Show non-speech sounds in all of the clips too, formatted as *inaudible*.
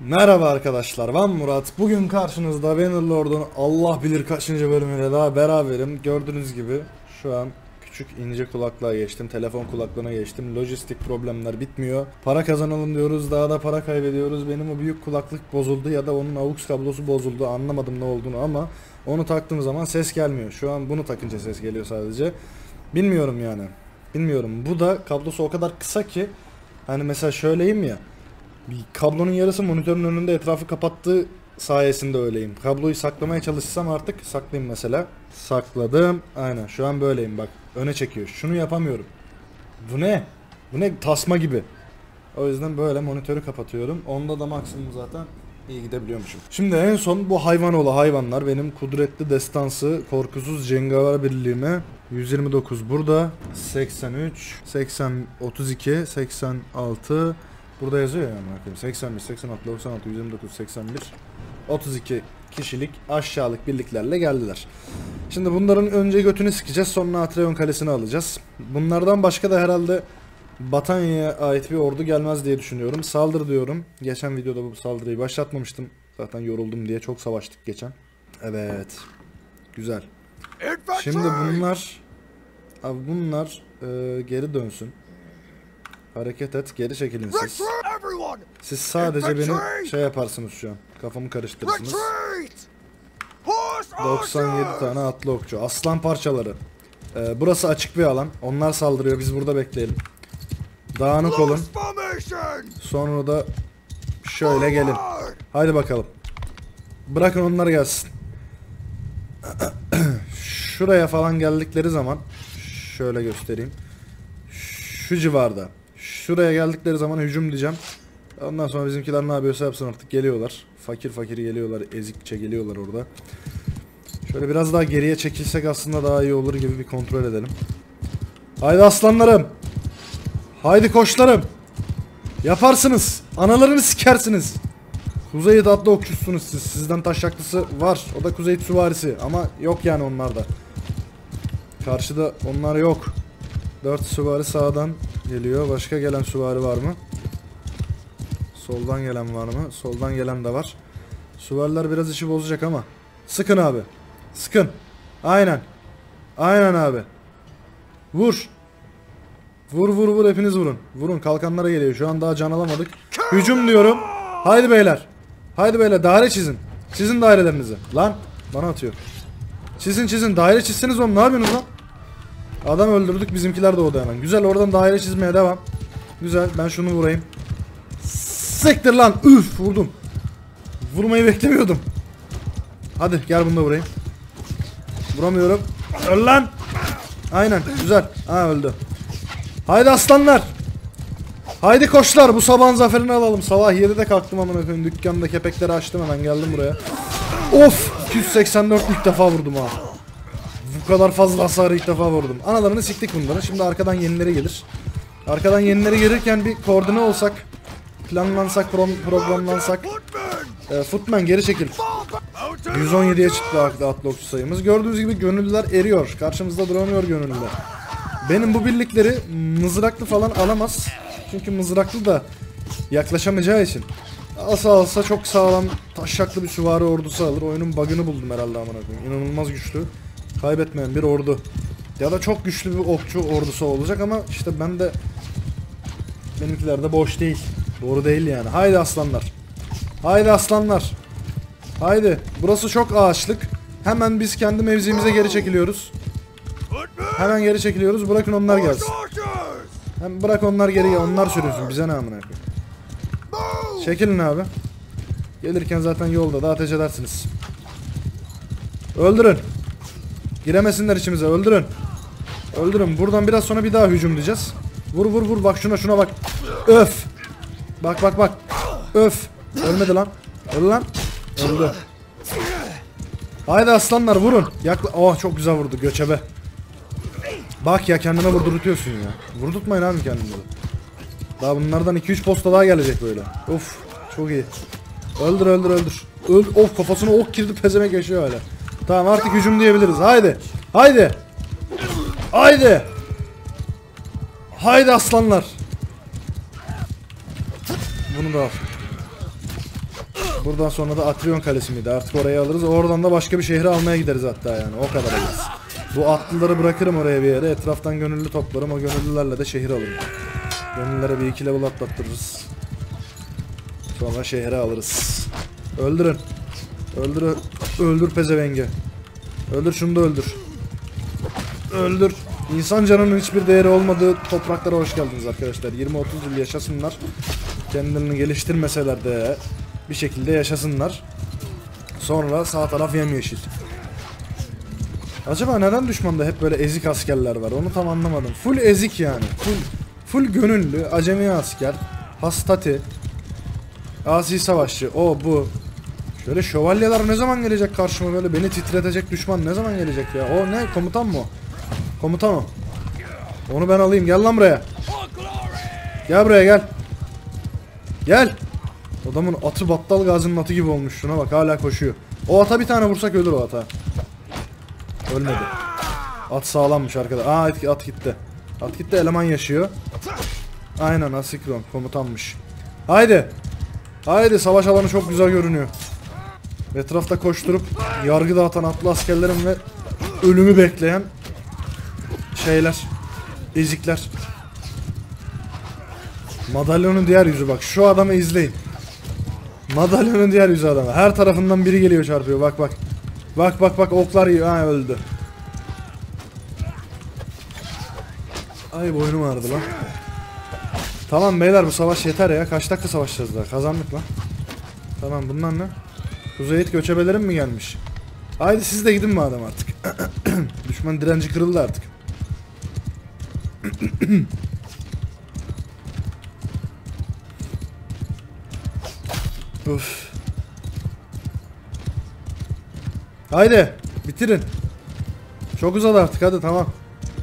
Merhaba arkadaşlar ben Murat. Bugün karşınızda Bannerlord'un Allah bilir kaçıncı bölümüyle daha beraberim. Gördüğünüz gibi şu an küçük ince kulaklığa geçtim. Telefon kulaklığına geçtim. Lojistik problemler bitmiyor. Para kazanalım diyoruz daha da para kaybediyoruz. Benim o büyük kulaklık bozuldu ya da onun AUX kablosu bozuldu. Anlamadım ne olduğunu ama onu taktığım zaman ses gelmiyor. Şu an bunu takınca ses geliyor sadece. Bilmiyorum yani. Bilmiyorum. Bu da kablosu o kadar kısa ki hani mesela şöyleyim ya. Bir kablonun yarısı monitörün önünde etrafı kapattığı sayesinde öyleyim. Kabloyu saklamaya çalışsam artık saklayayım mesela. Sakladım. Aynen şu an böyleyim bak. Öne çekiyor. Şunu yapamıyorum. Bu ne? Bu ne? Tasma gibi. O yüzden böyle monitörü kapatıyorum. Onda da maksimum zaten iyi gidebiliyormuşum. Şimdi en son bu hayvanoğlu hayvanlar benim kudretli destansı korkusuz cengaver birliğime 129 burada 83 80 32 86 Burada yazıyor ya amına koyayım. 81, 86, 96, 129, 81, 32 kişilik aşağılık birliklerle geldiler. Şimdi bunların önce götünü sikeceğiz sonra Atreon Kalesi'ni alacağız. Bunlardan başka da herhalde Batanya'ya ait bir ordu gelmez diye düşünüyorum. Saldır diyorum. Geçen videoda bu saldırıyı başlatmamıştım. Zaten yoruldum diye çok savaştık geçen. Evet. Güzel. Şimdi bunlar abi bunlar e, geri dönsün. Hareket et, geri çekilin siz. Siz sadece benim şey yaparsınız şu an. Kafamı karıştırırsınız. Retreat! Horse 97 archers! tane atlı okçu. Aslan parçaları. Ee, burası açık bir alan. Onlar saldırıyor. Biz burada bekleyelim. Dağınık olun. Sonra da şöyle gelin. Haydi bakalım. Bırakın onlar gelsin. Şuraya falan geldikleri zaman şöyle göstereyim. Şu civarda. Şuraya geldikleri zaman hücum diyeceğim. Ondan sonra bizimkiler ne yapıyorsa yapsın artık geliyorlar. Fakir fakir geliyorlar. Ezikçe geliyorlar orada. Şöyle biraz daha geriye çekilsek aslında daha iyi olur gibi bir kontrol edelim. Haydi aslanlarım. Haydi koçlarım. Yaparsınız. Analarını sikersiniz. Kuzey tatlı okçusunuz siz. Sizden taşaklısı var. O da kuzey süvarisi. Ama yok yani onlarda. Karşıda onlar yok. 4 süvari sağdan geliyor. Başka gelen süvari var mı? Soldan gelen var mı? Soldan gelen de var. Süvariler biraz işi bozacak ama. Sıkın abi. Sıkın. Aynen. Aynen abi. Vur. Vur vur vur hepiniz vurun. Vurun kalkanlara geliyor. Şu an daha can alamadık. Hücum diyorum. Haydi beyler. Haydi beyler daire çizin. Çizin dairelerinizi. Lan bana atıyor. Çizin çizin daire çizseniz oğlum ne yapıyorsunuz lan? Adam öldürdük bizimkiler de orada hemen. Güzel oradan daire çizmeye devam. Güzel ben şunu vurayım. Sektir lan üf vurdum. Vurmayı beklemiyordum. Hadi gel bunu da vurayım. Vuramıyorum. Öl lan. Aynen güzel. Ha öldü. Haydi aslanlar. Haydi koçlar bu sabahın zaferini alalım. Sabah 7'de kalktım amına koyayım. Dükkanda kepekleri açtım hemen geldim buraya. Of 284 ilk defa vurdum ha. Bu kadar fazla hasarı ilk defa vurdum. Analarını siktik bunların. Şimdi arkadan yenileri gelir. Arkadan yenileri gelirken bir koordine olsak, planlansak, pro- programlansak. E, Footman geri çekil. Fall back! Mountain! 117'ye çıktı atlı atlı okçu sayımız. Gördüğünüz gibi gönüllüler eriyor. Karşımızda duramıyor gönüllüler. Benim bu birlikleri mızraklı falan alamaz. Çünkü mızraklı da yaklaşamayacağı için. Alsa alsa çok sağlam taşaklı bir süvari ordusu alır. Oyunun bug'ını buldum herhalde amına koyayım. İnanılmaz güçlü. Kaybetmeyen bir ordu. Ya da çok güçlü bir okçu ordusu olacak ama işte ben de benimkiler de boş değil. Doğru değil yani. Haydi aslanlar. Haydi aslanlar. Haydi. Burası çok ağaçlık. Hemen biz kendi mevzimize geri çekiliyoruz. Hemen geri çekiliyoruz. Bırakın onlar gelsin. Hem bırak onlar geri onlar sürünsün. Bize ne amına koyayım. Çekilin abi. Gelirken zaten yolda da ateş edersiniz. Öldürün. Giremesinler içimize. Öldürün. Öldürün. Buradan biraz sonra bir daha hücum diyeceğiz. Vur vur vur. Bak şuna şuna bak. Öf. Bak bak bak. Öf. Ölmedi lan. Öldü lan. Öldü. Haydi aslanlar vurun. Yakla oh çok güzel vurdu göçebe. Bak ya kendine vurdurtuyorsun ya. Vurdurtmayın abi kendinizi. Daha bunlardan 2-3 posta daha gelecek böyle. Of çok iyi. Öldür öldür öldür. Öl of kafasına ok girdi pezemek yaşıyor hala. Tamam artık hücum diyebiliriz. Haydi. Haydi. Haydi. Haydi aslanlar. Bunu da al. Buradan sonra da Atrion Kalesi miydi? Artık orayı alırız. Oradan da başka bir şehre almaya gideriz hatta yani. O kadar alırız. Bu atlıları bırakırım oraya bir yere. Etraftan gönüllü toplarım. O gönüllülerle de şehir alırım. Gönüllülere bir iki level atlattırırız. Sonra şehre alırız. Öldürün. Öldür. Öldür pezevenge. Öldür şunu da öldür. Öldür. İnsan canının hiçbir değeri olmadığı topraklara hoş geldiniz arkadaşlar. 20-30 yıl yaşasınlar. Kendilerini geliştirmeseler de bir şekilde yaşasınlar. Sonra sağ taraf yemyeşil. Acaba neden düşmanda hep böyle ezik askerler var? Onu tam anlamadım. Full ezik yani. Full full gönüllü, acemi asker, hastati, asi savaşçı, o bu. Şöyle şövalyeler ne zaman gelecek karşıma böyle beni titretecek düşman ne zaman gelecek ya? O ne komutan mı? Komutan o. Onu ben alayım gel lan buraya. Gel buraya gel. Gel. Adamın atı battal gazinin atı gibi olmuş şuna bak hala koşuyor. O ata bir tane vursak ölür o ata. Ölmedi. At sağlammış arkada. Aa at gitti. At gitti eleman yaşıyor. Aynen Asikron komutanmış. Haydi. Haydi savaş alanı çok güzel görünüyor. Etrafta koşturup yargı dağıtan atlı askerlerim ve ölümü bekleyen şeyler. Ezikler. Madalyonun diğer yüzü bak. Şu adamı izleyin. Madalyonun diğer yüzü adamı. Her tarafından biri geliyor çarpıyor. Bak bak. Bak bak bak oklar yiyor. Ha öldü. Ay boynum ağrıdı lan. Tamam beyler bu savaş yeter ya. Kaç dakika savaşacağız daha? Kazandık lan. Tamam bunlar ne? Kuzeyit göçebelerim mi gelmiş? Haydi siz de gidin madem artık. *clears throat* Düşman direnci kırıldı artık. *clears throat* Uf. Haydi bitirin. Çok uzadı artık hadi tamam.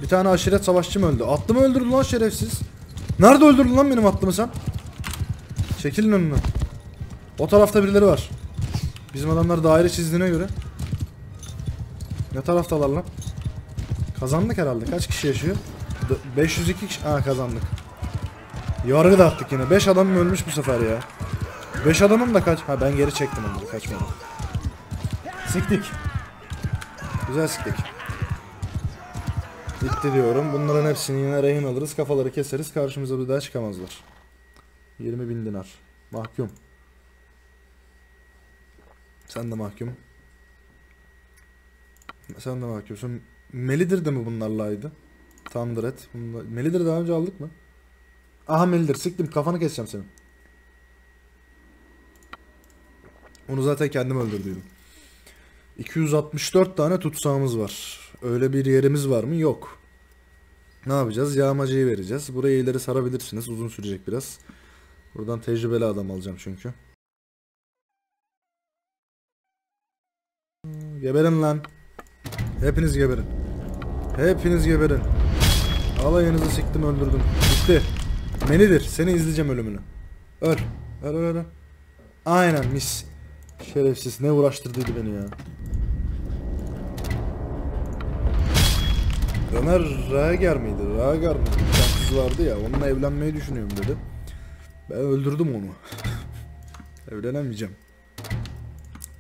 Bir tane aşiret savaşçım öldü. Atlımı öldürdü lan şerefsiz. Nerede öldürdün lan benim atlımı sen? Çekilin önüne. O tarafta birileri var. Bizim adamlar daire çizdiğine göre. Ne taraftalar lan? Kazandık herhalde. Kaç kişi yaşıyor? D- 502 kişi. Aa kazandık. Yargı da attık yine. 5 adam ölmüş bu sefer ya? 5 adamım da kaç... Ha ben geri çektim onları kaçmadım. Siktik. Güzel siktik. Bitti diyorum. Bunların hepsini yine rehin alırız. Kafaları keseriz. Karşımıza bir daha çıkamazlar. 20 bin dinar. Mahkum. Sen de mahkum. Sen de mahkumsun. Melidir de mi bunlarlaydı? Thunderhead. Bunlar... Melidir daha önce aldık mı? Aha Melidir. Siktim. Kafanı keseceğim senin. Onu zaten kendim öldürdüydüm. 264 tane tutsağımız var. Öyle bir yerimiz var mı? Yok. Ne yapacağız? Yağmacıyı vereceğiz. Burayı ileri sarabilirsiniz. Uzun sürecek biraz. Buradan tecrübeli adam alacağım çünkü. Geberin lan. Hepiniz geberin. Hepiniz geberin. Alayınızı siktim öldürdüm. Bitti. Menidir. Seni izleyeceğim ölümünü. Öl. Öl öl öl. Aynen mis. Şerefsiz ne uğraştırdıydı beni ya. Ömer Rager miydi? Rager mıydı? Bir kız vardı ya onunla evlenmeyi düşünüyorum dedi. Ben öldürdüm onu. *laughs* Evlenemeyeceğim.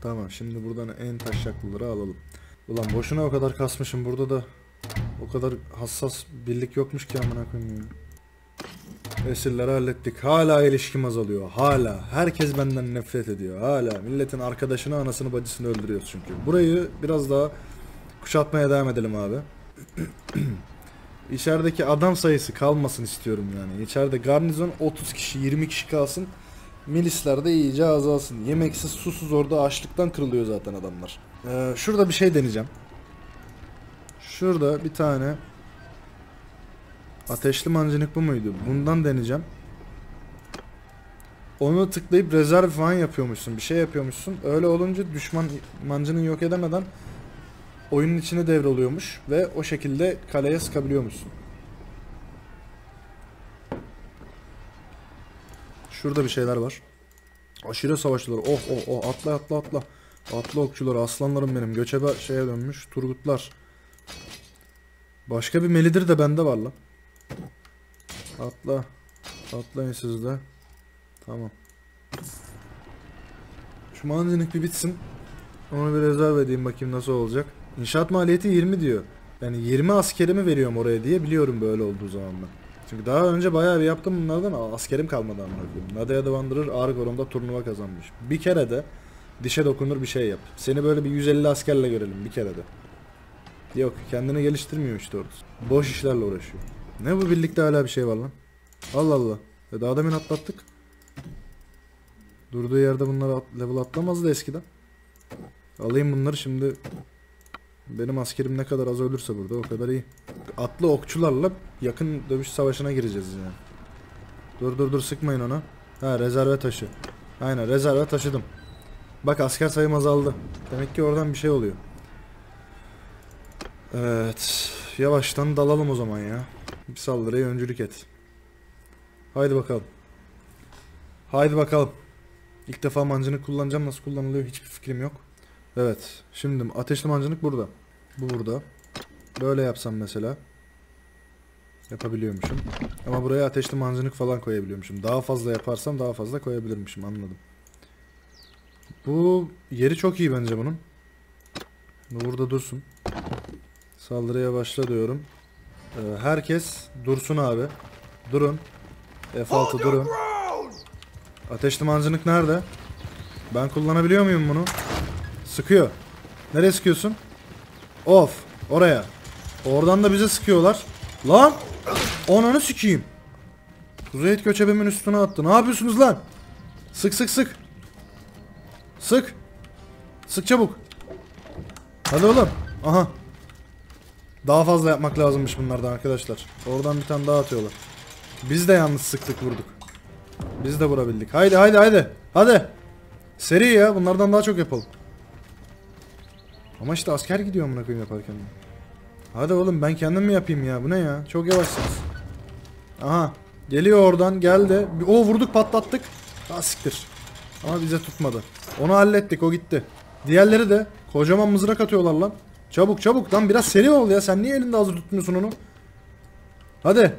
Tamam şimdi buradan en taşaklıları alalım. Ulan boşuna o kadar kasmışım burada da o kadar hassas birlik yokmuş ki amına koyayım. ya. Esirleri hallettik. Hala ilişkim azalıyor. Hala. Herkes benden nefret ediyor. Hala. Milletin arkadaşını, anasını, bacısını öldürüyoruz çünkü. Burayı biraz daha kuşatmaya devam edelim abi. *clears throat* İçerideki adam sayısı kalmasın istiyorum yani. İçeride garnizon 30 kişi, 20 kişi kalsın. Milisler de iyice azalsın. Yemeksiz, susuz orada açlıktan kırılıyor zaten adamlar. Ee, şurada bir şey deneyeceğim. Şurada bir tane Ateşli mancınık bu muydu? Bundan deneyeceğim. Onu tıklayıp rezerv falan yapıyormuşsun. Bir şey yapıyormuşsun. Öyle olunca düşman mancını yok edemeden oyunun içine devroluyormuş. Ve o şekilde kaleye sıkabiliyormuşsun. Şurada bir şeyler var. Aşırı savaşçılar. Oh oh oh atla atla atla. Atla okçular aslanlarım benim. Göçebe şeye dönmüş. Turgutlar. Başka bir melidir de bende var lan. Atla. Atlayın siz de. Tamam. Şu mancınık bir bitsin. Onu bir rezerv edeyim bakayım nasıl olacak. İnşaat maliyeti 20 diyor. Yani 20 askerimi veriyorum oraya diye biliyorum böyle olduğu zaman ben. Çünkü daha önce bayağı bir yaptım bunlardan askerim kalmadı koyayım. Nadia The Wanderer Argoron'da turnuva kazanmış. Bir kere de dişe dokunur bir şey yap. Seni böyle bir 150 askerle görelim bir kere de. Yok kendini geliştirmiyor işte orada. Boş işlerle uğraşıyor. Ne bu birlikte hala bir şey var lan. Allah Allah. E daha demin atlattık. Durduğu yerde bunları at- level atlamazdı eskiden. Alayım bunları şimdi. Benim askerim ne kadar az ölürse burada o kadar iyi. Atlı okçularla yakın dövüş savaşına gireceğiz yani. Dur dur dur sıkmayın ona. Ha rezerve taşı. Aynen rezerve taşıdım. Bak asker sayım azaldı. Demek ki oradan bir şey oluyor. Evet. Yavaştan dalalım o zaman ya. Bir saldırıya öncülük et. Haydi bakalım. Haydi bakalım. İlk defa mancınık kullanacağım. Nasıl kullanılıyor hiçbir fikrim yok. Evet. Şimdi ateşli mancınık burada. Bu burada. Böyle yapsam mesela. Yapabiliyormuşum. Ama buraya ateşli mancınık falan koyabiliyormuşum. Daha fazla yaparsam daha fazla koyabilirmişim. Anladım. Bu yeri çok iyi bence bunun. Bu burada dursun. Saldırıya başla diyorum. Ee, herkes dursun abi. Durun. F6 Hold your durun. Ateşli mancınık nerede? Ben kullanabiliyor muyum bunu? Sıkıyor. Nereye sıkıyorsun? Of. Oraya. Oradan da bize sıkıyorlar. Lan! Onanı sikeyim. Kuzeyit göçebemin üstüne attı. Ne yapıyorsunuz lan? Sık sık sık. Sık. Sık çabuk. Hadi oğlum. Aha. Daha fazla yapmak lazımmış bunlardan arkadaşlar. Oradan bir tane daha atıyorlar. Biz de yalnız sıktık vurduk. Biz de vurabildik. Haydi haydi haydi. Hadi. Seri ya. Bunlardan daha çok yapalım. Ama işte asker gidiyor amına koyayım yaparken. Hadi oğlum ben kendim mi yapayım ya? Bu ne ya? Çok yavaşsınız. Aha. Geliyor oradan. Geldi. O vurduk patlattık. Ha siktir. Ama bize tutmadı. Onu hallettik. O gitti. Diğerleri de kocaman mızrak atıyorlar lan. Çabuk çabuk lan biraz seri ol ya. Sen niye elinde hazır tutmuyorsun onu? Hadi.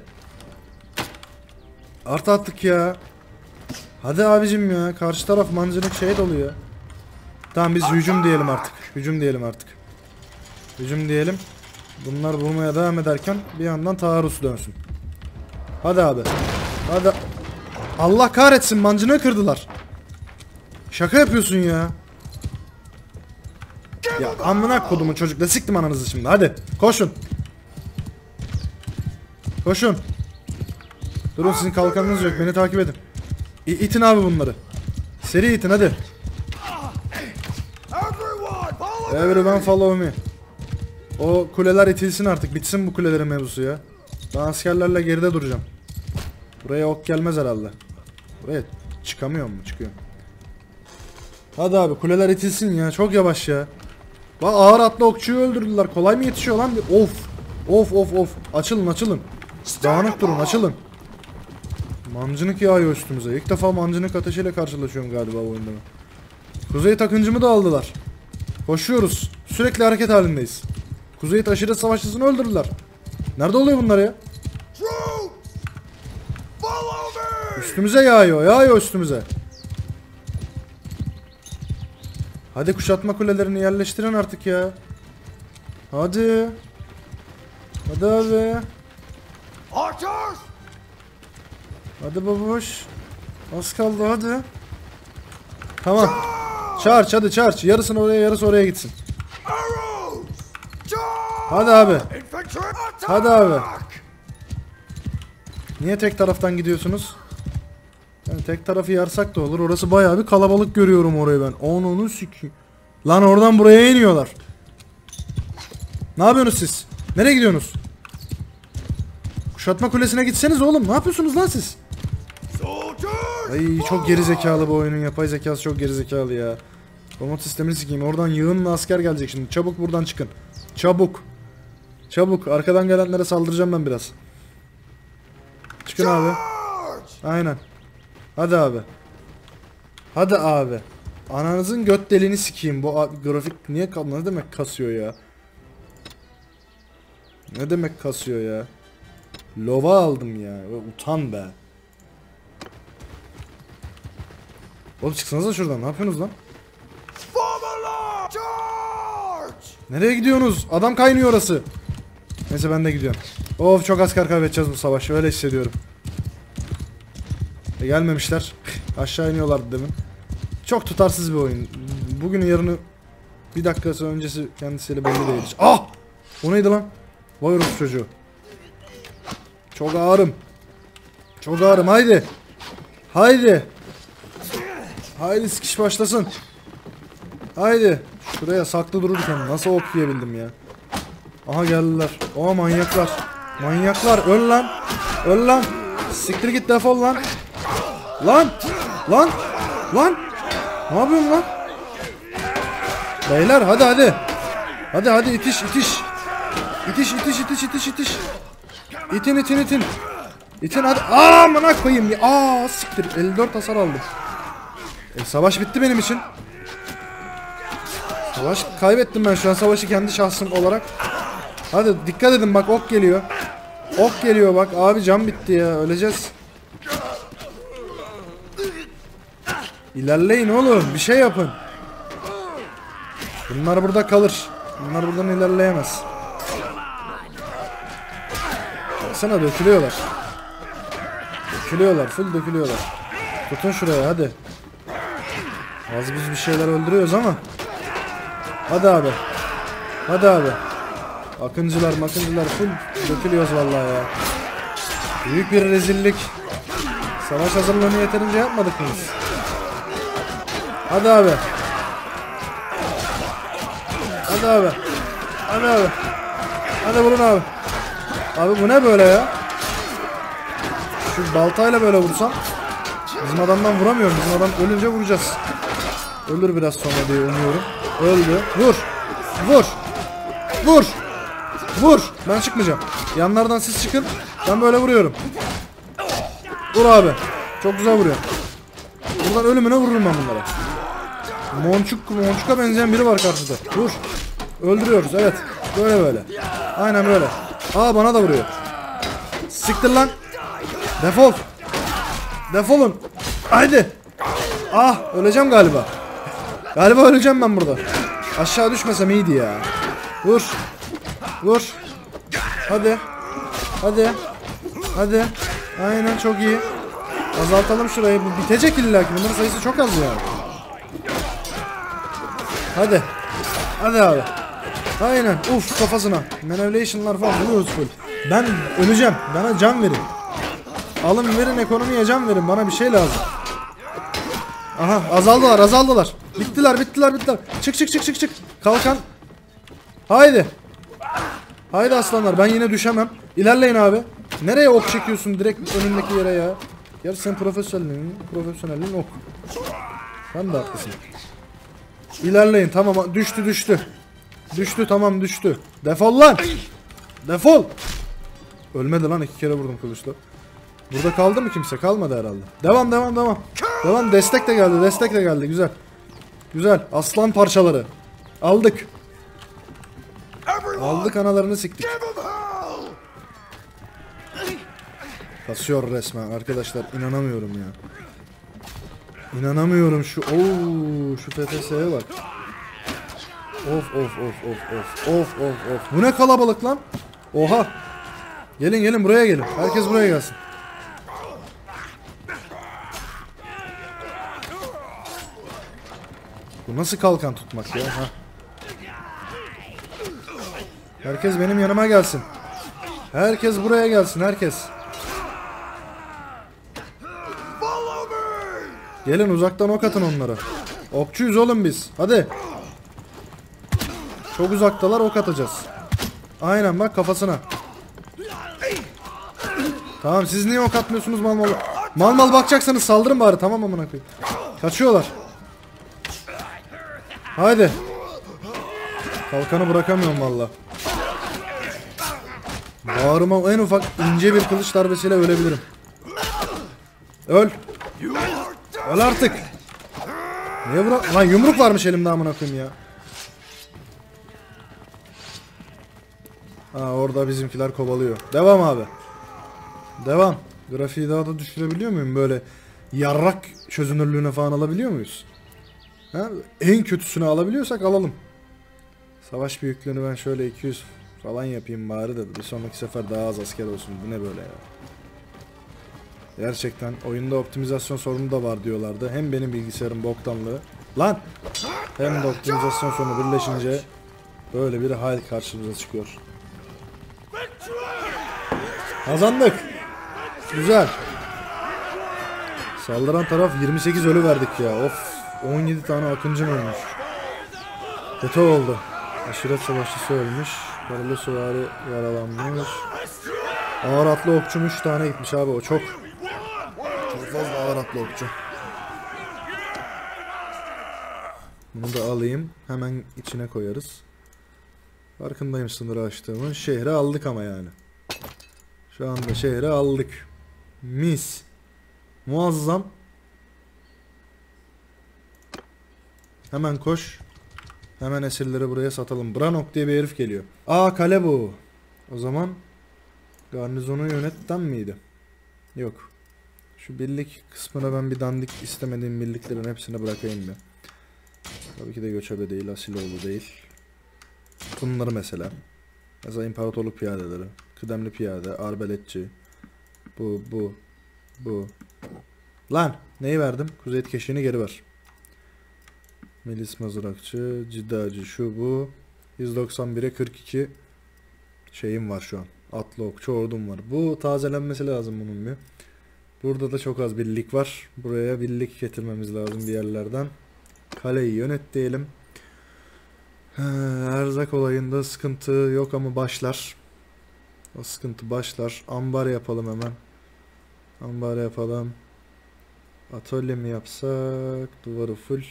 Artı attık ya. Hadi abicim ya. Karşı taraf mancınık şey dolu ya. Tamam biz hücum diyelim artık. Hücum diyelim artık. Hücum diyelim. Bunlar vurmaya devam ederken bir yandan taarruz dönsün. Hadi abi. Hadi. Allah kahretsin mancınığı kırdılar. Şaka yapıyorsun ya. Ya amına kodumun çocukla siktim ananızı şimdi. Hadi koşun. Koşun. Durun sizin kalkanınız yok. Beni takip edin. İ itin abi bunları. Seri itin hadi. Everyone, follow me! O kuleler itilsin artık. Bitsin bu kulelerin mevzusu ya. Ben askerlerle geride duracağım. Buraya ok gelmez herhalde. Buraya çıkamıyor mu? Çıkıyor. Hadi abi kuleler itilsin ya. Çok yavaş ya. Bak ağır atlı okçuyu öldürdüler. Kolay mı yetişiyor lan? Of. Of of of. Açılın açılın. Dağınık durun açılın. Mancınık yağıyor üstümüze. İlk defa mancınık ateşiyle karşılaşıyorum galiba bu oyunda. Kuzey takıncımı da aldılar. Koşuyoruz. Sürekli hareket halindeyiz. Kuzey aşırı savaşçısını öldürdüler. Nerede oluyor bunlar ya? Üstümüze yağıyor. Yağıyor üstümüze. Hadi kuşatma kulelerini yerleştirin artık ya. Hadi. Hadi abi. Archers! Hadi babuş. Az kaldı hadi. Tamam. Charge hadi charge. Yarısını oraya yarısı oraya gitsin. Hadi abi. Hadi abi. Niye tek taraftan gidiyorsunuz? Yani tek tarafı yarsak da olur. Orası bayağı bir kalabalık görüyorum orayı ben. Onu sikeyim. Lan oradan buraya iniyorlar. Ne yapıyorsunuz siz? Nereye gidiyorsunuz? Kuşatma kulesine gitseniz oğlum. Ne yapıyorsunuz lan siz? Ay çok geri zekalı bu oyunun. Yapay zekası çok geri zekalı ya. Komut sistemini sikeyim. Oradan yığınla asker gelecek şimdi. Çabuk buradan çıkın. Çabuk. Çabuk. Arkadan gelenlere saldıracağım ben biraz. Çıkın abi. Aynen. Hadi abi. Hadi abi. Ananızın göt deliğini sikeyim. Bu grafik niye ne demek kasıyor ya? Ne demek kasıyor ya? Lova aldım ya. Utan be. Oğlum çıksanıza şuradan ne yapıyorsunuz lan? Nereye gidiyorsunuz? Adam kaynıyor orası. Neyse ben de gidiyorum. Of çok asker kaybedeceğiz bu savaş. Öyle hissediyorum. E, gelmemişler. *laughs* Aşağı iniyorlardı demin. Çok tutarsız bir oyun. Bugünün yarını bir dakikası öncesi kendisiyle belli değil. Ah! O neydi lan? Vay orası çocuğu. Çok ağırım. Çok ağırım haydi. Haydi. Haydi sikiş başlasın. Haydi. Şuraya saklı dururken nasıl ok yiyebildim ya. Aha geldiler. Oha manyaklar. Manyaklar. Öl lan. Öl lan. Siktir git defol lan. Lan. Lan. Lan. Ne yapıyorsun lan? Beyler hadi hadi. Hadi hadi itiş itiş. İtiş itiş itiş itiş itiş. İtin itin itin. İtin hadi. Aa amına koyayım ya. Aa siktir. 54 hasar aldım. E, savaş bitti benim için. Savaş kaybettim ben şu an savaşı kendi şahsım olarak. Hadi dikkat edin bak ok geliyor. Ok geliyor bak abi cam bitti ya öleceğiz. İlerleyin oğlum bir şey yapın. Bunlar burada kalır. Bunlar buradan ilerleyemez. Baksana dökülüyorlar. Dökülüyorlar full dökülüyorlar. Tutun şuraya hadi. Az biz bir şeyler öldürüyoruz ama. Hadi abi. Hadi abi. Akıncılar makıncılar full dökülüyoruz vallahi ya. Büyük bir rezillik. Savaş hazırlığını yeterince yapmadık mı biz? Hadi abi. Hadi abi. Hadi abi. Hadi vurun abi. Abi bu ne böyle ya? Şu baltayla böyle vursam Bizim adamdan vuramıyorum. Bizim adam ölünce vuracağız. Ölür biraz sonra diye umuyorum. Öldü. Vur. Vur. Vur. Vur. Ben çıkmayacağım. Yanlardan siz çıkın. Ben böyle vuruyorum. Vur abi. Çok güzel vuruyor. Buradan ölümüne vururum ben bunlara. Monçuk, Monçuk'a benzeyen biri var karşıda. Vur. Öldürüyoruz evet. Böyle böyle. Aynen böyle. Aa bana da vuruyor. Siktir lan. Defol. Defolun. Haydi. Ah öleceğim galiba. Galiba öleceğim ben burada. Aşağı düşmesem iyiydi ya. Vur. Vur. Hadi. Hadi. Hadi. Aynen çok iyi. Azaltalım şurayı. Bu bitecek illa ki. Bunların sayısı çok az ya. Hadi. Hadi abi. Aynen. Uf kafasına. Manipulation'lar falan buluyoruz full. Ben öleceğim. Bana can verin. Alın verin ekonomiye can verin. Bana bir şey lazım. Aha azaldılar azaldılar. Bittiler bittiler bittiler. Çık çık çık çık çık. Kalkan. Haydi. Haydi aslanlar ben yine düşemem. İlerleyin abi. Nereye ok çekiyorsun direkt önündeki yere ya? Gerçi sen profesyonelliğin, profesyonelliğin ok. Sen de haklısın. İlerleyin tamam düştü düştü. Düştü tamam düştü. Defol lan. Defol. Ölmedi lan iki kere vurdum kılıçla. Burada kaldı mı kimse? Kalmadı herhalde. Devam devam devam. Devam destek de geldi destek de geldi güzel. Güzel aslan parçaları. Aldık. Aldık analarını siktik. Kasıyor resmen arkadaşlar inanamıyorum ya. İnanamıyorum şu ooo şu PTS'ye bak. Of of of of of of of of. Bu ne kalabalık lan? Oha. Gelin gelin buraya gelin. Herkes buraya gelsin. Bu nasıl kalkan tutmak ya? Ha. Herkes benim yanıma gelsin. Herkes buraya gelsin herkes. Gelin uzaktan ok atın onlara. Okçuyuz oğlum biz. Hadi. Çok uzaktalar ok atacağız. Aynen bak kafasına. Tamam siz niye ok atmıyorsunuz mal mal? Mal mal bakacaksanız saldırın bari tamam amına koyayım. Kaçıyorlar. Haydi. Kalkanı bırakamıyorum valla. Bağrıma en ufak ince bir kılıç darbesiyle ölebilirim. Öl. Öl artık. Niye bırak? Lan yumruk varmış elimde amına koyayım ya. Ha orada bizimkiler kovalıyor. Devam abi. Devam. Grafiği daha da düşürebiliyor muyum böyle yarrak çözünürlüğüne falan alabiliyor muyuz? Ha? En kötüsünü alabiliyorsak alalım. Savaş büyüklüğünü ben şöyle 200 falan yapayım bari de bir sonraki sefer daha az asker olsun. Bu ne böyle ya? Gerçekten oyunda optimizasyon sorunu da var diyorlardı. Hem benim bilgisayarın boktanlığı. Lan! Hem de optimizasyon sorunu birleşince böyle bir hal karşımıza çıkıyor. Kazandık. Güzel. Saldıran taraf 28 ölü verdik ya. Of. 17 tane akıncım ölmüş. Kötü oldu. Aşiret savaşçısı ölmüş. Karalı süvari yaralanmış. Ağır atlı okçum 3 tane gitmiş abi o çok. Çok fazla ağır atlı okçu. Bunu da alayım. Hemen içine koyarız. Farkındayım sınırı açtığımın. Şehri aldık ama yani. Şu anda şehri aldık. Mis. Muazzam. Hemen koş. Hemen esirleri buraya satalım. Branok diye bir herif geliyor. Aa kale bu. O zaman garnizonu yönetten miydi? Yok. Şu birlik kısmına ben bir dandik istemediğim birliklerin hepsini bırakayım bir. Tabii ki de göçebe değil, Asiloğlu değil. Bunları mesela. Mesela imparatorluk piyadeleri. Kıdemli piyade, arbeletçi. Bu, bu, bu. Lan neyi verdim? Kuzey keşiğini geri ver. Milis mızrakçı, ciddacı şu bu. 191'e 42 şeyim var şu an. Atlı okçu ordum var. Bu tazelenmesi lazım bunun bir. Burada da çok az birlik var. Buraya birlik getirmemiz lazım bir yerlerden. Kaleyi yönet diyelim. Ee, Erzak olayında sıkıntı yok ama başlar. O sıkıntı başlar. Ambar yapalım hemen. Ambar yapalım. Atölye mi yapsak? Duvarı full.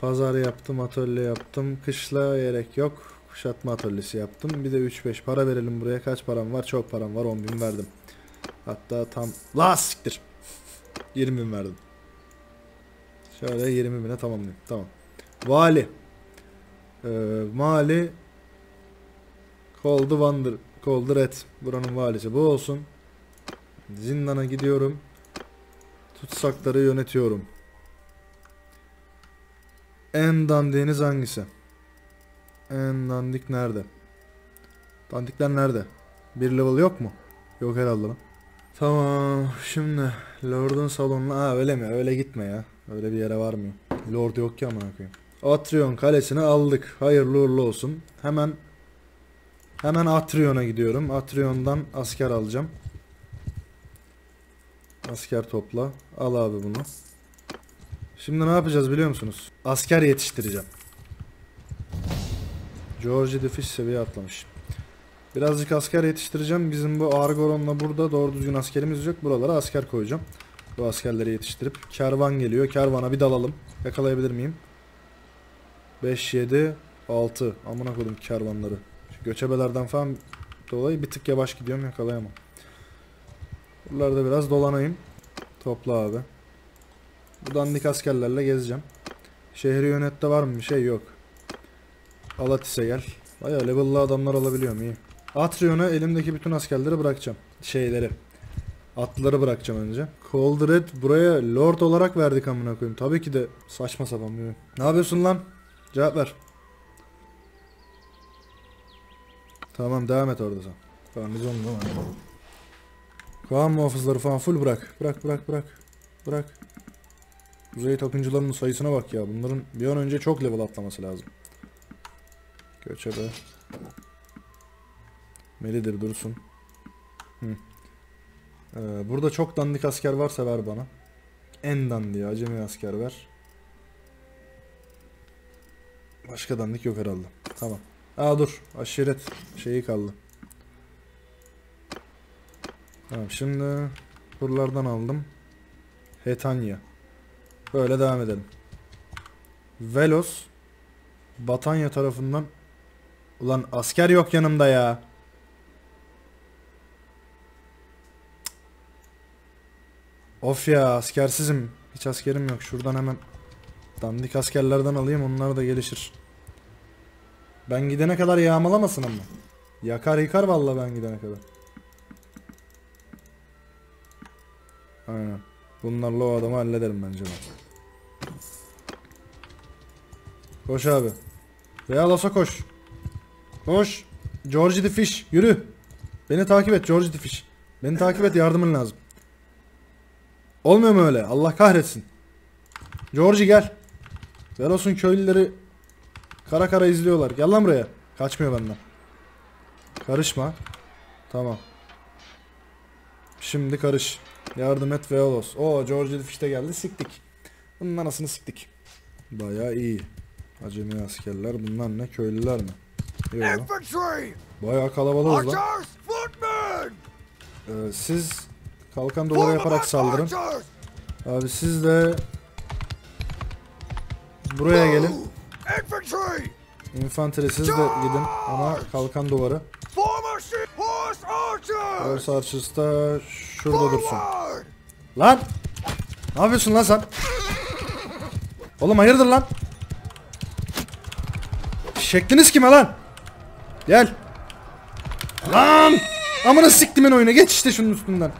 Pazar yaptım, atölye yaptım. Kışla gerek yok. Kuşatma atölyesi yaptım. Bir de 3-5 para verelim buraya. Kaç param var? Çok param var. 10 bin verdim. Hatta tam... La siktir. 20 bin verdim. Şöyle 20 bine tamamlayayım. Tamam. Vali. Ee, mali the Wonder the Red Buranın valisi bu olsun Zindana gidiyorum Tutsakları yönetiyorum En dandiğiniz hangisi? En dandik nerede? Dandikler nerede? Bir level yok mu? Yok herhalde lan. Tamam şimdi Lord'un salonuna ha öyle mi? Öyle gitme ya. Öyle bir yere varmıyor. Lord yok ki amına koyayım. Atrion kalesini aldık. Hayırlı uğurlu olsun. Hemen hemen Atrion'a gidiyorum. Atrion'dan asker alacağım. Asker topla. Al abi bunu. Şimdi ne yapacağız biliyor musunuz? Asker yetiştireceğim. George the Fish seviye atlamış. Birazcık asker yetiştireceğim. Bizim bu Argoron'la burada doğru düzgün askerimiz yok. Buralara asker koyacağım. Bu askerleri yetiştirip. Kervan geliyor. Kervana bir dalalım. Yakalayabilir miyim? 5, 7, 6. Amına koydum kervanları. Şu göçebelerden falan dolayı bir tık yavaş gidiyorum yakalayamam. Buralarda biraz dolanayım. Topla abi. Bu dandik askerlerle gezeceğim. Şehri yönette var mı bir şey yok. Alatis'e gel. Baya level'lı adamlar alabiliyorum iyi. Atrion'a elimdeki bütün askerleri bırakacağım. Şeyleri. Atları bırakacağım önce. Cold Red buraya Lord olarak verdik amına koyayım. Tabii ki de saçma sapan bir. Ne yapıyorsun lan? Cevap ver. Tamam devam et orada sen. Garnizon mi? Kaan muhafızları falan full bırak. Bırak bırak bırak. Bırak. Kuzey takıncılarının sayısına bak ya. Bunların bir an önce çok level atlaması lazım. Göçebe. Melidir dursun. Hı. Ee, burada çok dandik asker varsa ver bana. En dandiği acemi asker ver. Başka dandik yok herhalde. Tamam. Aa dur. Aşiret şeyi kaldı. Tamam şimdi buralardan aldım. Hetanya. Böyle devam edelim. Velos Batanya tarafından Ulan asker yok yanımda ya. Of ya askersizim. Hiç askerim yok. Şuradan hemen dandik askerlerden alayım onlar da gelişir. Ben gidene kadar yağmalamasın ama. Yakar yıkar vallahi ben gidene kadar. Aynen. Bunlarla o adamı hallederim bence ben. Koş abi. Veya Los'a koş. Koş. George the Fish yürü. Beni takip et George the Fish. Beni takip et yardımın lazım. Olmuyor mu öyle? Allah kahretsin. George gel. Velos'un köylüleri kara kara izliyorlar. Gel lan buraya. Kaçmıyor benden. Karışma. Tamam. Şimdi karış. Yardım et Velos. Oo George the Fish de geldi. Siktik. Bunun anasını siktik. Bayağı iyi. Acemi askerler. Bunlar ne? Köylüler mi? Yok. Bayağı kalabalığız lan. Ee, siz kalkan duvara yaparak saldırın. Abi siz de buraya gelin. Infantry siz de gidin ama kalkan duvarı. Horse archers! Da şurada dursun. Lan! Ne yapıyorsun lan sen? Oğlum hayırdır lan? Şekliniz kime lan? Gel. Lan! Amına siktimin oyunu geç işte şunun üstünden.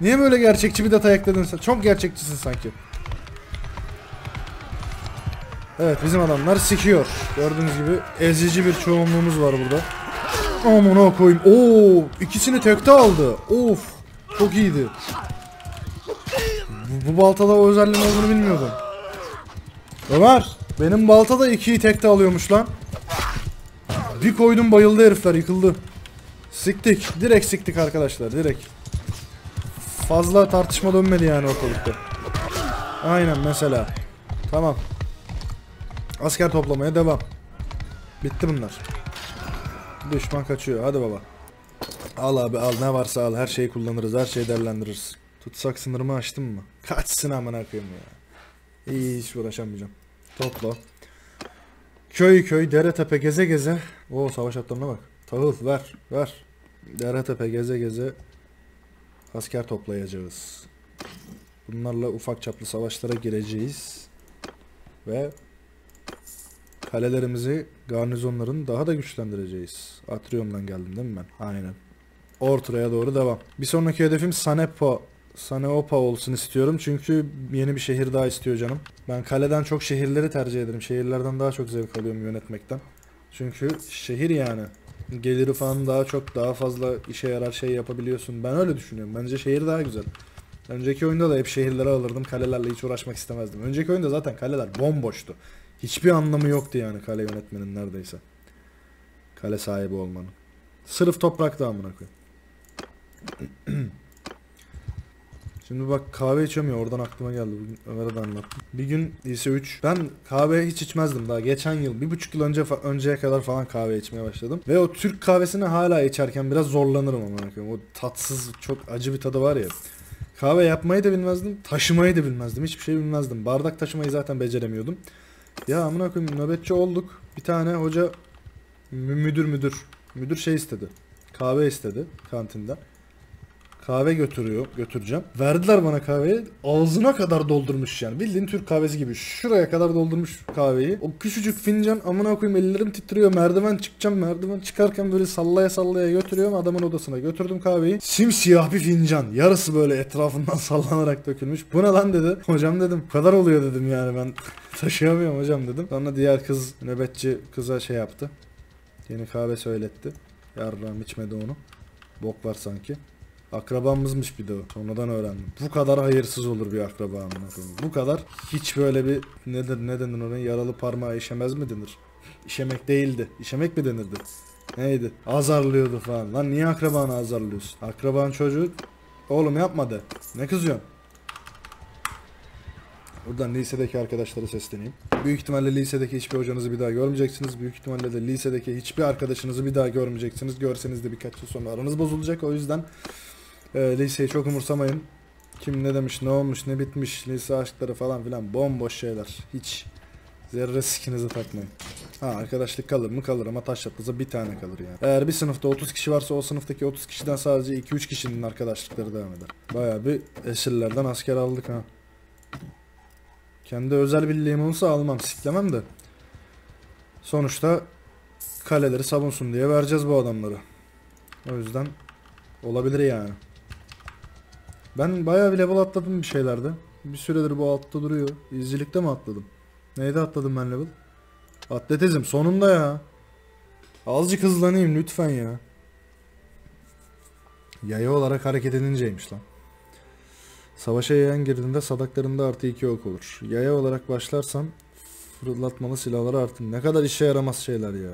Niye böyle gerçekçi bir detay ekledin sen? Çok gerçekçisin sanki. Evet bizim adamlar sikiyor. Gördüğünüz gibi ezici bir çoğunluğumuz var burada. Amına koyayım. Oo, ikisini tekte aldı. Of. Çok iyiydi. Bu, bu baltada o özelliğin olduğunu bilmiyordum. Ömer, benim baltada ikiyi tekte alıyormuş lan. Bir koydum bayıldı herifler yıkıldı. Siktik. Direkt siktik arkadaşlar direkt. Fazla tartışma dönmedi yani ortalıkta. Aynen mesela. Tamam. Asker toplamaya devam. Bitti bunlar. Düşman kaçıyor. Hadi baba. Al abi al ne varsa al. Her şeyi kullanırız. Her şeyi değerlendiririz. Tutsak sınırımı açtım mı? Kaçsın amına koyayım ya. İyi hiç uğraşamayacağım. Topla. Köy köy dere tepe geze geze. Oo savaş atlarına bak. Tahıl ver ver. Dere tepe geze geze. Asker toplayacağız. Bunlarla ufak çaplı savaşlara gireceğiz. Ve kalelerimizi garnizonların daha da güçlendireceğiz. Atrium'dan geldim değil mi ben? Aynen. Ortaya doğru devam. Bir sonraki hedefim Sanepo Saneopa olsun istiyorum çünkü yeni bir şehir daha istiyor canım. Ben kaleden çok şehirleri tercih ederim. Şehirlerden daha çok zevk alıyorum yönetmekten. Çünkü şehir yani geliri falan daha çok daha fazla işe yarar şey yapabiliyorsun. Ben öyle düşünüyorum. Bence şehir daha güzel. Önceki oyunda da hep şehirleri alırdım. Kalelerle hiç uğraşmak istemezdim. Önceki oyunda zaten kaleler bomboştu. Hiçbir anlamı yoktu yani kale yönetmenin neredeyse. Kale sahibi olmanın. Sırf toprakta amına koyayım. *clears throat* Şimdi bak kahve içiyorum ya oradan aklıma geldi. Bugün Ömer'e de anlattım. Bir gün lise 3. Ben kahve hiç içmezdim daha. Geçen yıl bir buçuk yıl önce önceye kadar falan kahve içmeye başladım. Ve o Türk kahvesini hala içerken biraz zorlanırım ama. O tatsız çok acı bir tadı var ya. Kahve yapmayı da bilmezdim. Taşımayı da bilmezdim. Hiçbir şey bilmezdim. Bardak taşımayı zaten beceremiyordum. Ya amına koyayım nöbetçi olduk. Bir tane hoca mü- müdür müdür müdür şey istedi. Kahve istedi kantinden. Kahve götürüyor, götüreceğim. Verdiler bana kahveyi. Ağzına kadar doldurmuş yani. Bildiğin Türk kahvesi gibi. Şuraya kadar doldurmuş kahveyi. O küçücük fincan amına koyayım ellerim titriyor. Merdiven çıkacağım. Merdiven çıkarken böyle sallaya sallaya götürüyorum adamın odasına. Götürdüm kahveyi. Simsiyah bir fincan. Yarısı böyle etrafından *laughs* sallanarak dökülmüş. Bu ne lan dedi. Hocam dedim. Bu kadar oluyor dedim yani ben *laughs* taşıyamıyorum hocam dedim. Sonra diğer kız nöbetçi kıza şey yaptı. Yeni kahve söyletti. Yarram içmedi onu. Bok var sanki. Akrabamızmış bir de o. Sonradan öğrendim. Bu kadar hayırsız olur bir akraba amına. Bu kadar hiç böyle bir nedir ne denir ona yaralı parmağı işemez mi denir? İşemek değildi. İşemek mi denirdi? Neydi? Azarlıyordu falan. Lan niye akrabanı azarlıyorsun? Akraban çocuğu oğlum yapmadı. Ne kızıyorsun? Buradan lisedeki arkadaşlara sesleneyim. Büyük ihtimalle lisedeki hiçbir hocanızı bir daha görmeyeceksiniz. Büyük ihtimalle de lisedeki hiçbir arkadaşınızı bir daha görmeyeceksiniz. Görseniz de birkaç yıl sonra aranız bozulacak. O yüzden e, liseyi çok umursamayın. Kim ne demiş, ne olmuş, ne bitmiş, lise aşkları falan filan bomboş şeyler. Hiç zerre sikinize takmayın. Ha arkadaşlık kalır mı kalır ama taş çatlaza bir tane kalır yani. Eğer bir sınıfta 30 kişi varsa o sınıftaki 30 kişiden sadece 2-3 kişinin arkadaşlıkları devam eder. Baya bir esirlerden asker aldık ha. Kendi özel birliğim olsa almam, siklemem de. Sonuçta kaleleri savunsun diye vereceğiz bu adamları. O yüzden olabilir yani. Ben bayağı bir level atladım bir şeylerde. Bir süredir bu altta duruyor. İzcilikte mi atladım? Neyde atladım ben level? Atletizm sonunda ya. Azıcık hızlanayım lütfen ya. Yaya olarak hareket edinceymiş lan. Savaşa yayan girdiğinde sadaklarında artı 2 ok olur. Yaya olarak başlarsan fırlatmalı silahları artın. Ne kadar işe yaramaz şeyler ya.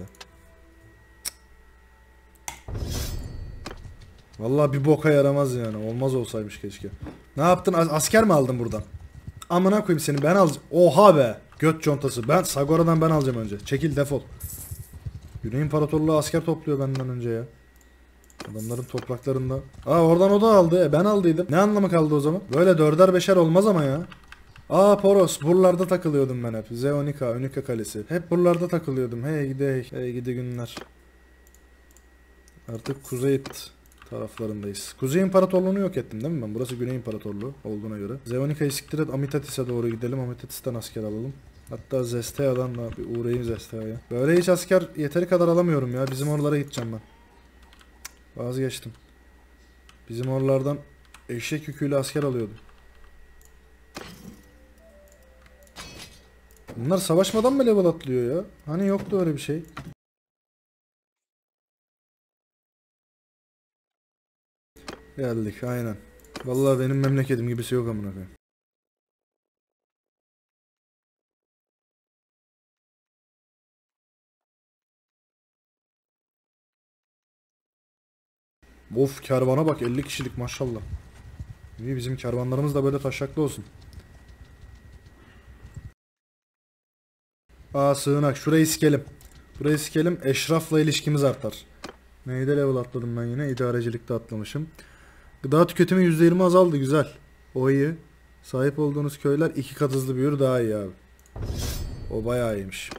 Vallahi bir boka yaramaz yani. Olmaz olsaymış keşke. Ne yaptın? As- asker mi aldın buradan? Amına koyayım seni ben alacağım. Oha be. Göt contası. Ben Sagora'dan ben alacağım önce. Çekil defol. Güney İmparatorluğu asker topluyor benden önce ya. Adamların topraklarında. Aa oradan o da aldı. E ben aldıydım. Ne anlamı kaldı o zaman? Böyle dörder beşer olmaz ama ya. Aa Poros buralarda takılıyordum ben hep. Zeonika, Önika Kalesi. Hep buralarda takılıyordum. Hey gidi hey gidi günler. Artık Kuzey taraflarındayız. Kuzey İmparatorluğu'nu yok ettim değil mi ben? Burası Güney İmparatorluğu olduğuna göre. Zeonika'yı siktir et Amitatis'e doğru gidelim. Amitatis'ten asker alalım. Hatta Zestea'dan da bir uğrayayım Zestea'ya. Böyle hiç asker yeteri kadar alamıyorum ya. Bizim oralara gideceğim ben. Vazgeçtim. Bizim oralardan eşek yüküyle asker alıyordum. Bunlar savaşmadan mı level atlıyor ya? Hani yoktu öyle bir şey. Geldik aynen. Vallahi benim memleketim gibisi yok amına koyayım. Of kervana bak 50 kişilik maşallah. İyi bizim kervanlarımız da böyle taşaklı olsun. Aa sığınak şurayı sikelim. Burayı sikelim eşrafla ilişkimiz artar. Neyde level atladım ben yine idarecilikte atlamışım. Gıda tüketimi %20 azaldı güzel. O iyi. Sahip olduğunuz köyler iki kat hızlı büyür daha iyi abi. O bayağı iyiymiş.